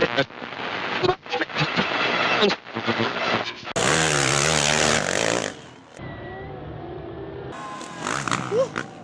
Woo.